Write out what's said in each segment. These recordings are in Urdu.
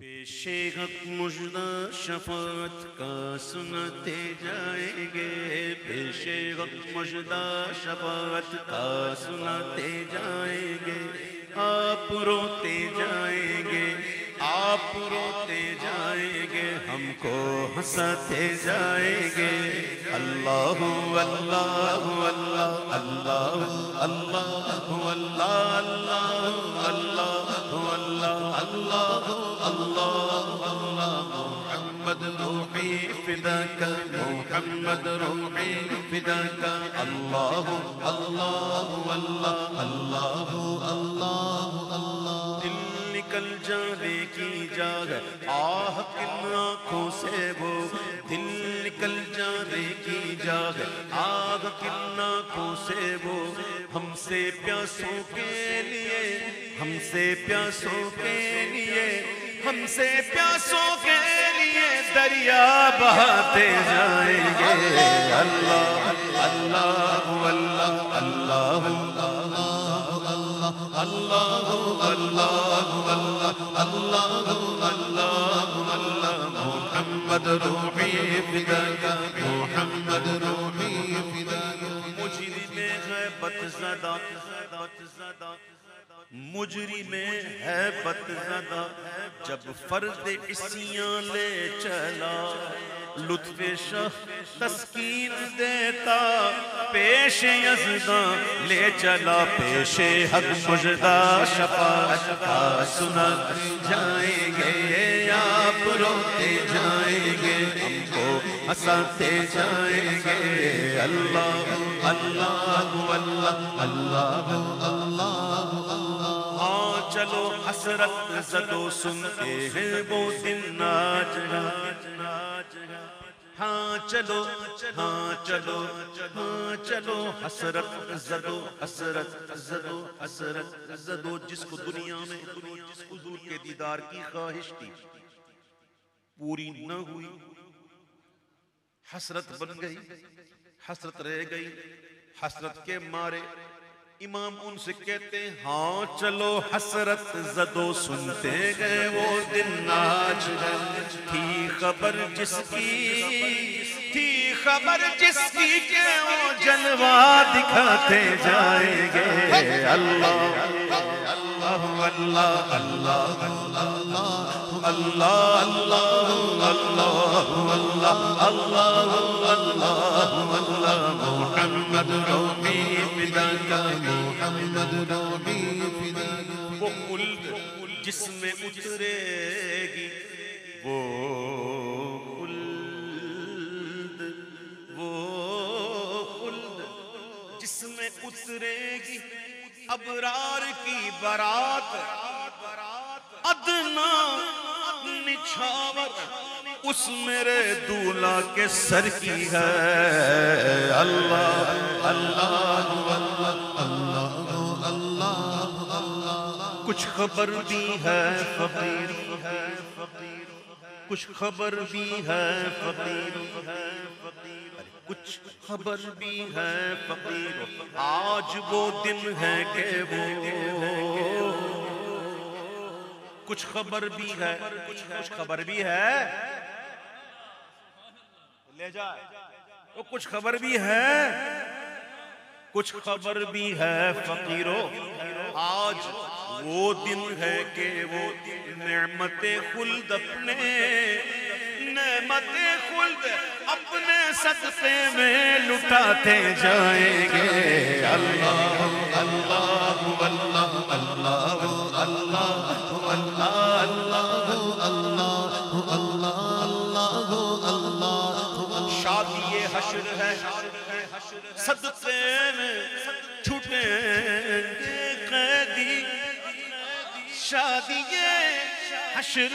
پیش حق مجدہ شفاعت کا سنتے جائیں گے پیش حق مجدہ شفاعت کا سنتے جائیں گے آپ روتے جائیں گے آپ روتے جائیں گے ہم کو ہنساتے جائیں گے اللہ اللہ اللہ اللہ اللہ اللہ اللہ اللہ اللہ اللہ اللہ محمد روحی فداك محمد روحی فداك اللہ اللہ اللہ اللہ اللہ اللہ دل نکل جانے کی جاگ آہ کن آنکھوں سے وہ دل نکل جانے کی جاگ سے پیاسوں کے لیے ہم سے پیاسوں کے لیے ہم سے پیاسوں کے لیے دریا بہاتے جائیں گے اللہ اللہ اللہ اللہ اللہ اللہ اللہ اللہ اللہ محمد روحی فداك مجری میں ہے بت زدہ جب فرد اسیاں لے چلا، لطف شاہ تسکین دیتا، پیش یزدہ لے چلا۔ پیش حق مجدہ شفاعت کا سنا جائیں گے آپ روتے جائیں گے۔ ہم جائیں گے۔ اللہ اللہ اللہ اللہ اللہ۔ ہاں چلو حسرت زدو سنتے ہیں وہ دن آج۔ ہاں چلو ہاں چلو ہاں چلو حسرت زدو حسرت زدو حسرت زدو۔ جس کو دنیا میں حضور کے دیدار کی خواہش تھی، پوری نہ ہوئی۔ حسرت بن گئی حسرت رہ گئی حسرت کے مارے امام ان سے کہتے ہیں ہاں چلو حسرت زدو سنتے گئے وہ دن آج تھی خبر جس کی تھی خبر جس کی کہ وہ جلوہ دکھاتے جائیں گے اللہ اللہ اللہ اللہ اللہ اللہ اللہ اللہ اللہ اللہ اللہ اللہ محمد روحی فداك محمد روحی فداك وہ خلد جس میں اترے گی وہ خلد وہ خلد جس میں اترے گی ابرار کی برات ادنا نچھاور اس میرے دولا کے سر کی ہے۔ اللہ اللہ اللہ اللہ کچھ خبر بھی ہے فقیر ہے کچھ خبر بھی ہے فقیر ہے کچھ خبر بھی ہے فقیر آج وہ دن ہے کہ وہ کچھ خبر بھی ہے، کچھ خبر بھی ہے۔ لے جائے تو کچھ خبر بھی ہے۔ کچھ خبر بھی ہے فقیروں آج وہ دن ہے کہ وہ نعمت خلد اپنے۔ نعمت خلد اپنے صدقے میں لٹاتے جائیں گے۔ اللہ اللہ اللہ اللہ اللہ اللہ اللہ اللہ اللہ اللہ شادی حشر ہے، صدقے میں چھوٹے شادی حشر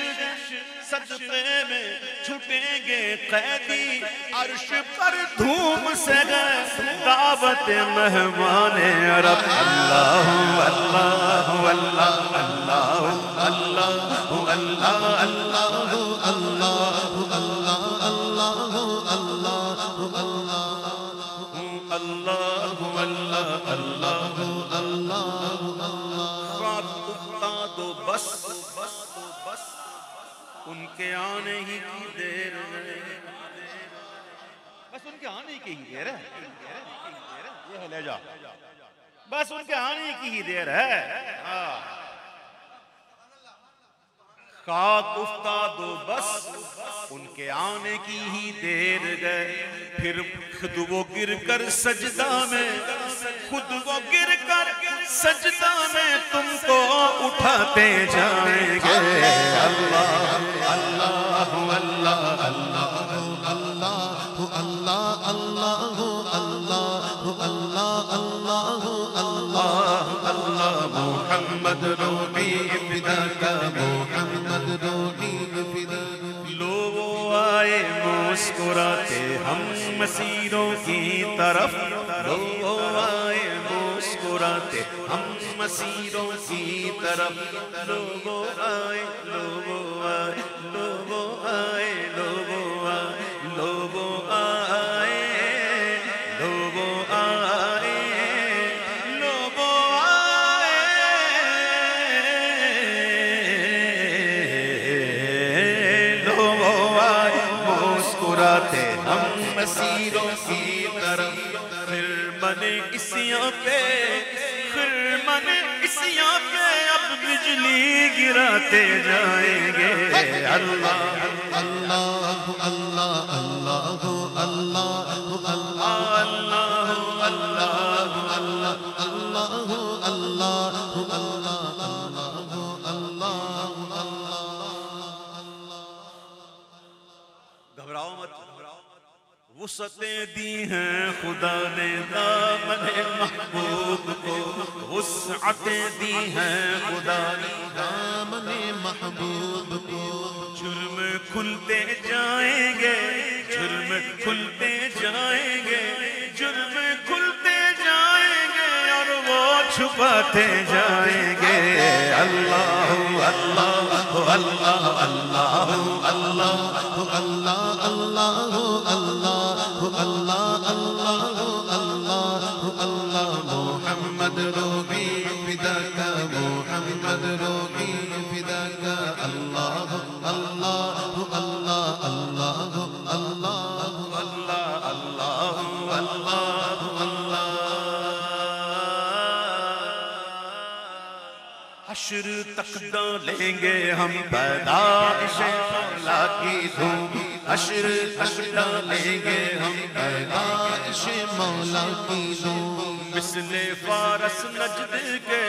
صدقے میں چھٹیں گے قیدی عرش پر دھوم سے گئے دعوت مہمان عرب اللہ اللہ اللہ اللہ اللہ اللہ اللہ اللہ اللہ اللہ اللہ بس ان کے آنے ہی کی دیر ہے۔ بس ان کے آنے کی ہی دیر ہے۔ یہ ہے لے جا بس ان کے آنے کی ہی دیر ہے۔ ہاں۔ خاک افتاد و بس ان کے آنے کی ہی دیر گئے پھر خود وہ گر کر سجدہ میں خود وہ گر کر سجدہ میں تم کو اٹھاتے جائیں گے اللہ اللہ اللہ اللہ اللہ اللہ اللہ اللہ اللہ اللہ اللہ اللہ محمد روحی فدا کا محمد مسکراتے ہم مسیروں کی طرف۔ لو آئے مسکراتے ہم مسیروں کی طرف۔ لوگو آئے لوگو آئے لوگو آئے۔ پہ خرمن من اسیاں پہ اب بجلی گراتے جائیں گے۔ اللہ اللہ وسعتیں دی ہیں خدا نے دامن محبوب کو وسعتیں دی ہیں خدا نے دامن محبوب کو جرم کھلتے جائیں گے جرم کھلتے جائیں گے جرم کھلتے جائیں گے اور وہ چھپاتے جائیں گے اللہ اللہ اللہ اللہ اللہ اللہ الله الله الله الله الله محمد روحي حشر تک ڈالیں گے ہم پیدائش مولا کی دھوم حشر تک ڈالیں گے ہم پیدائش مولا کی نور مثل فارس نجد کے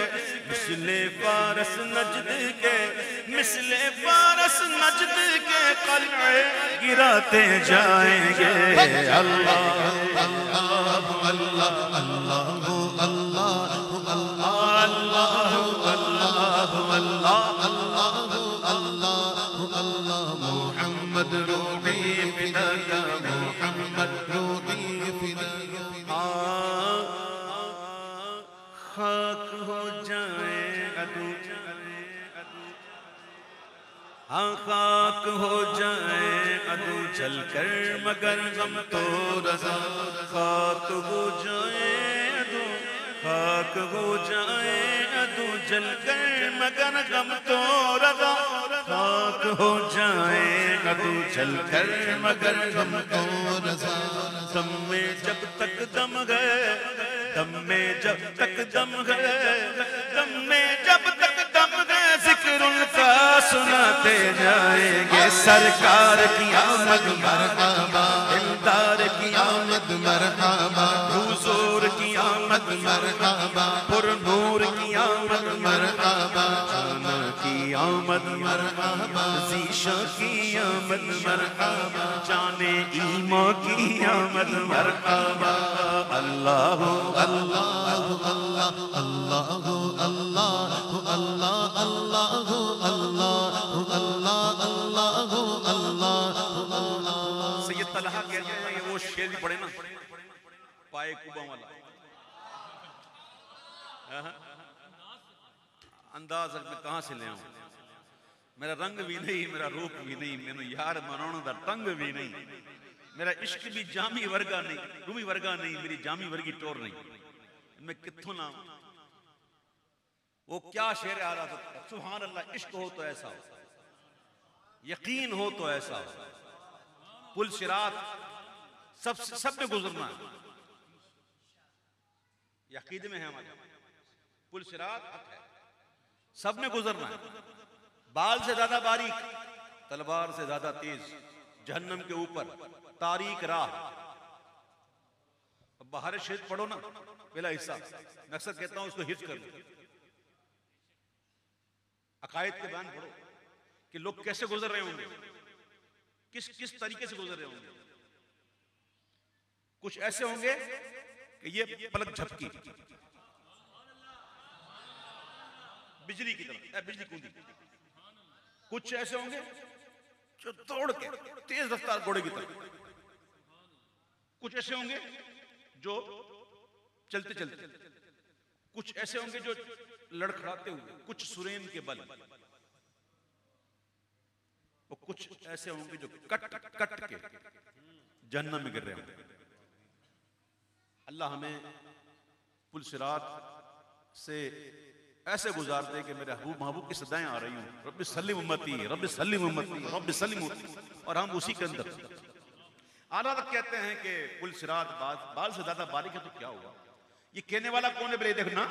مثل فارس نجد کے مثل فارس نجد کے قلعے گراتے جائیں گے اللہ اللہ اللہ اللہ ہو جائیں ادو چل کر، مگر غم تو رضا۔ خاک ہو جائیں ادو، خاک ہو جائیں ادو جل کر، مگر غم تو رضا۔ خاک ہو جائیں ادو چل کر، مگر غم تو رضا۔ دم میں جب تک دم گئے دم میں جب تک دم گئے سناتے جائیں گے۔ سرکار کی آمد مرحبا دلدار کی آمد مرحبا، حضور کی آمد مرحبا، پر نور کی آمد مرحبا آنا کی آمد مرحبا زیشا کی آمد مرحبا جانے ایما کی آمد مرحبا۔ اللہ اللہ اللہ۔ شیر بھی پڑے نا۔ پائے کوبا والا۔ انداز میں کہاں سے لے آؤں؟ میرا رنگ بھی نہیں، میرا روپ بھی نہیں میں یار مناؤں دا ٹنگ بھی نہیں۔ میرا عشق بھی جامی ورگا نہیں، رومی ورگا نہیں، میری جامی ورگی ٹور نہیں۔ میں کتھوں نہ وہ کیا شعر آ رہا تھا سبحان اللہ، عشق ہو تو ایسا ہو۔ یقین ہو تو ایسا ہو۔ پل سرات سب سب میں گزرنا ہے۔ یہ عقیدے میں ہے ہمارے۔ پل سرات حق ہے۔ سب میں گزرنا ہے۔ بال سے زیادہ باریک، تلوار سے زیادہ تیز، جہنم کے اوپر تاریک راہ۔ اب بہار شہید پڑھو نا پہلا حصہ۔ میں اکثر کہتا ہوں اس کو حفظ کر لو۔ عقائد کے بیان پڑھو کہ لوگ کیسے گزر رہے ہوں گے؟ کس کس طریقے سے گزر رہے ہوں گے؟ کچھ ایسے ہوں گے کہ یہ پلک جھپکی۔ بجلی کی طرف۔ اے بجلی کوندی۔ کچھ ایسے ہوں گے جو دوڑ کے تیز رفتار گھوڑے کی طرف۔ کچھ ایسے ہوں گے جو چلتے چلتے۔ کچھ ایسے ہوں گے جو لڑکھڑاتے ہوئے۔ کچھ سرین کے بل۔ اور کچھ ایسے ہوں گے جو کٹ کٹ کے جہنم میں گر رہے ہوں گے۔ اللہ ہمیں پل سرات سے ایسے گزار دے کہ میرے حبوب محبوب کی صدائیں آ رہی ہوں۔ رب سلم امتی، رب سلم امتی، رب سلم امتی۔ اور ہم اسی کے اندر۔ آلہ تک کہتے ہیں کہ پل سرات بال سے زیادہ باریک ہے تو کیا ہوا؟ یہ کہنے والا کون ہے بلے دیکھنا؟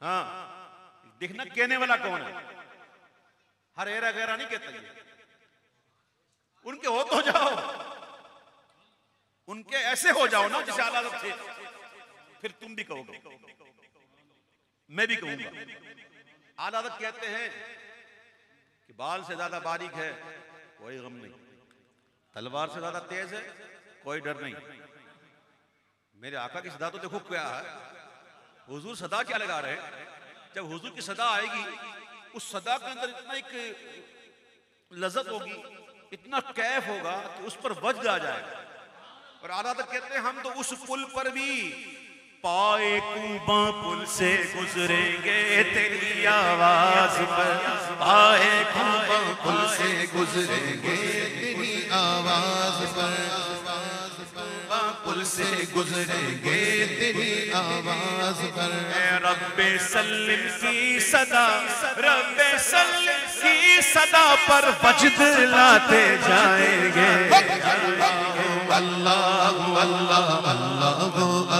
ہاں۔ دیکھنا کہنے والا کون ہے؟ ہر ایرا غیرہ نہیں کہتا یہ ان کے ہو تو جاؤ۔ ان کے ایسے ہو جاؤ نا جسے آلہ تھے۔ پھر تم بھی کہو گے۔ میں بھی کہوں گا۔ آلہ تک کہتے ہیں کہ بال سے زیادہ باریک ہے، کوئی غم نہیں۔ تلوار سے زیادہ تیز ہے، کوئی ڈر نہیں۔ میرے آقا کی صدا تو دیکھو کیا ہے۔ حضور صدا کیا لگا رہے ہیں؟ جب حضور کی صدا آئے گی، اس صدا کے اندر اتنا ایک لذت ہوگی، اتنا کیف ہوگا کہ اس پر وجد آ جائے گا۔ اور آدھا تک کہتے ہیں ہم تو اس پل پر بھی پائے کوباں پل سے گزریں گے، تیری آواز پر پائے کوباں پل سے گزریں گے، تیری آواز پر گزرے گے تیری آواز پر رب سلم کی صدا رب سلم کی صدا پر وجد لاتے جائیں گے اللہ اللہ اللہ اللہ